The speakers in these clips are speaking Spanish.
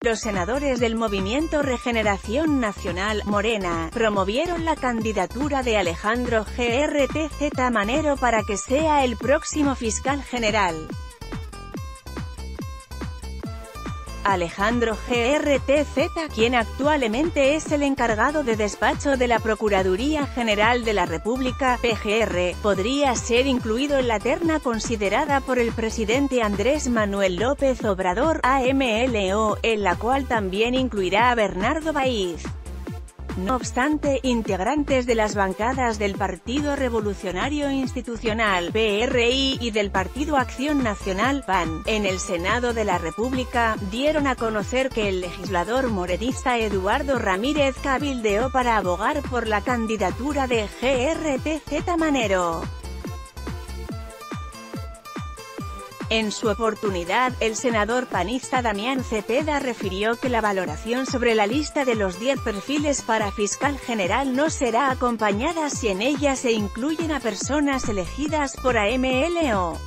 Los senadores del Movimiento Regeneración Nacional, Morena, promovieron la candidatura de Alejandro GRTZ Manero para que sea el próximo fiscal general. Alejandro GRTZ, quien actualmente es el encargado de despacho de la Procuraduría General de la República, PGR, podría ser incluido en la terna considerada por el presidente Andrés Manuel López Obrador, AMLO, en la cual también incluirá a Bernardo Baiz. No obstante, integrantes de las bancadas del Partido Revolucionario Institucional, PRI, y del Partido Acción Nacional, PAN, en el Senado de la República, dieron a conocer que el legislador morenista Eduardo Ramírez cabildeó para abogar por la candidatura de GRTZ Manero. En su oportunidad, el senador panista Damián Cepeda refirió que la valoración sobre la lista de los 10 perfiles para fiscal general no será acompañada si en ella se incluyen a personas elegidas por AMLO.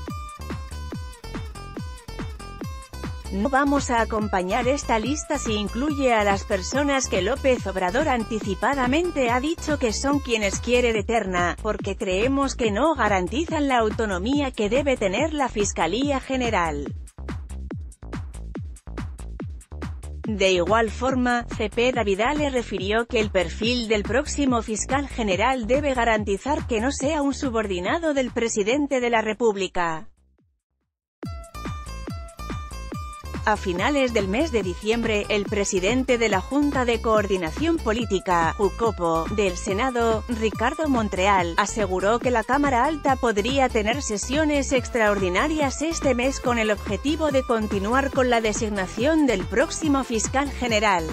No vamos a acompañar esta lista si incluye a las personas que López Obrador anticipadamente ha dicho que son quienes quiere de terna, porque creemos que no garantizan la autonomía que debe tener la Fiscalía General. De igual forma, Cepeda Vidal le refirió que el perfil del próximo fiscal general debe garantizar que no sea un subordinado del presidente de la República. A finales del mes de diciembre, el presidente de la Junta de Coordinación Política, UCOPO, del Senado, Ricardo Montreal, aseguró que la Cámara Alta podría tener sesiones extraordinarias este mes con el objetivo de continuar con la designación del próximo fiscal general.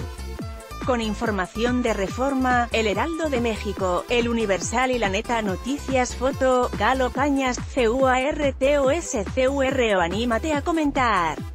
Con información de Reforma, El Heraldo de México, El Universal y La Neta Noticias Foto, Galo Cañas, CUARTOS CURO Anímate a comentar.